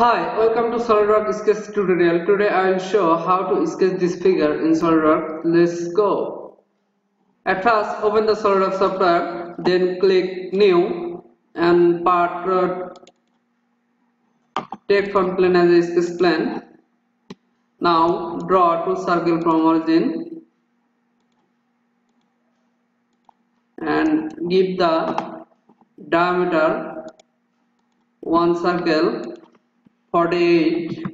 Hi, welcome to SolidWorks sketch tutorial. Today I will show how to sketch this figure in SolidWorks. Let's go. At first, open the SolidWorks software, then click New and part uh, take front plane as a sketch plane. Now draw two circle from origin and give the diameter one circle 48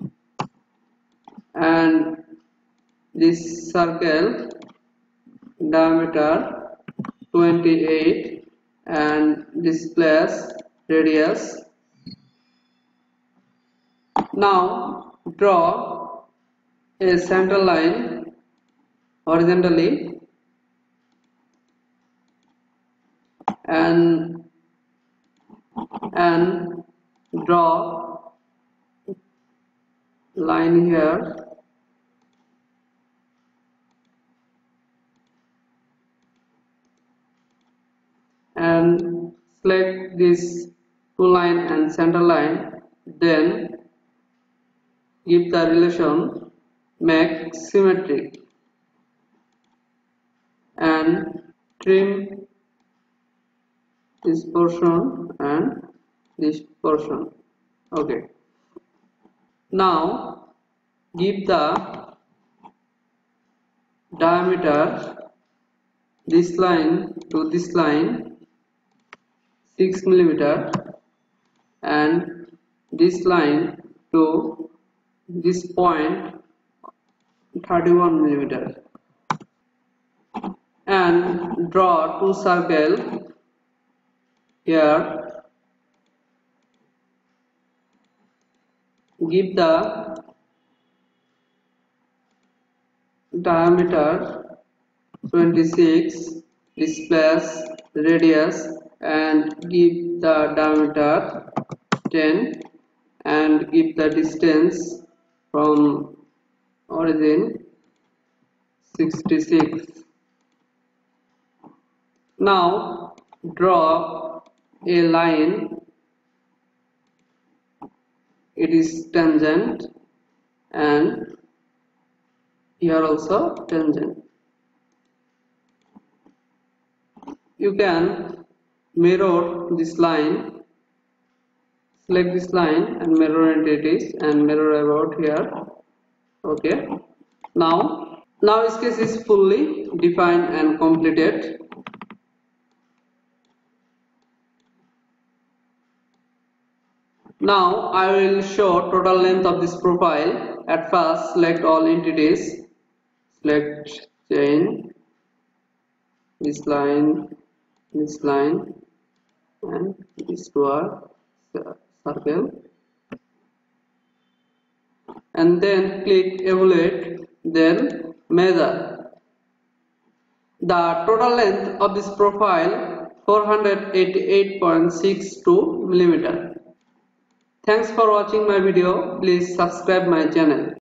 and this circle diameter 28 and this place radius. Now draw a center line horizontally and and draw line here. And select this two line and center line then give the relation make symmetric and trim this portion and this portion. Okay. Now give the diameter this line to this line 6 millimeter and this line to this point 31 millimeter. And draw two circle here. Give the diameter 26 displace radius and give the diameter 10 and give the distance from origin 66 now draw a line. It is tangent and here also tangent you can mirror this line select this line and mirror entities and mirror about here okay now now sketch is fully defined and completed Now I will show total length of this profile. At first select all entities. Select chain, this line, this line and this two circle and then click evaluate then measure. The total length of this profile 488.62 millimeter. Thanks for watching my video. Please subscribe my channel.